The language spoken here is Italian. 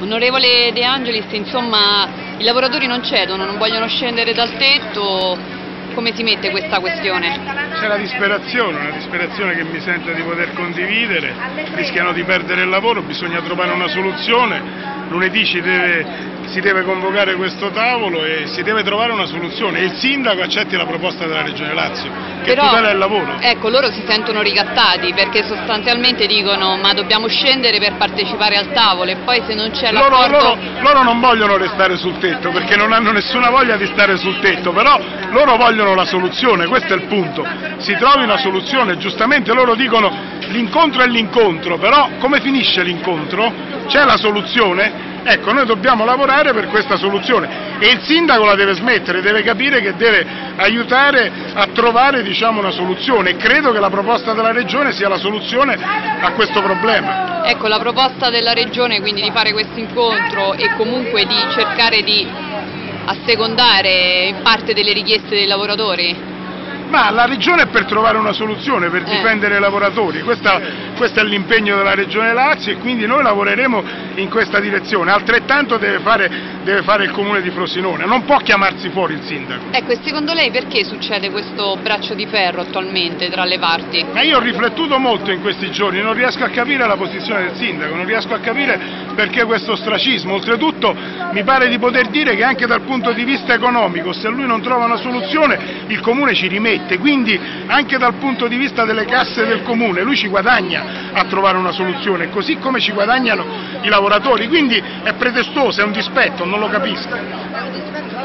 Onorevole De Angelis, insomma, i lavoratori non cedono, non vogliono scendere dal tetto, come si mette questa questione? C'è la disperazione, una disperazione che mi sento di poter condividere, rischiano di perdere il lavoro, bisogna trovare una soluzione, lunedì deve, si deve convocare questo tavolo e si deve trovare una soluzione e il sindaco accetti la proposta della Regione Lazio che Però, tutela il lavoro. Ecco, loro si sentono ricattati perché sostanzialmente dicono ma dobbiamo scendere per partecipare al tavolo e poi se non c'è loro, l'accordo... loro, loro non vogliono restare sul tetto perché non hanno nessuna voglia di stare sul tetto, però loro vogliono la soluzione, questo è il punto, si trovi una soluzione, giustamente loro dicono l'incontro è l'incontro, però come finisce l'incontro? C'è la soluzione? Ecco, noi dobbiamo lavorare per questa soluzione e il sindaco la deve smettere, deve capire che deve aiutare a trovare diciamo, una soluzione e credo che la proposta della Regione sia la soluzione a questo problema. Ecco, la proposta della Regione quindi di fare questo incontro e comunque di cercare di assecondare parte delle richieste dei lavoratori? Ma la Regione è per trovare una soluzione, per Eh. difendere i lavoratori, Questa- questo è l'impegno della Regione Lazio e quindi noi lavoreremo in questa direzione, altrettanto deve fare, deve fare il Comune di Frosinone, non può chiamarsi fuori il Sindaco. Ecco, e secondo lei perché succede questo braccio di ferro attualmente tra le parti? Ma io ho riflettuto molto in questi giorni, non riesco a capire la posizione del Sindaco, non riesco a capire perché questo ostracismo, oltretutto mi pare di poter dire che anche dal punto di vista economico se lui non trova una soluzione il Comune ci rimette, quindi anche dal punto di vista delle casse del Comune lui ci guadagna a trovare una soluzione, così come ci guadagnano i lavoratori, quindi è pretestuoso, è un dispetto, non lo capisco.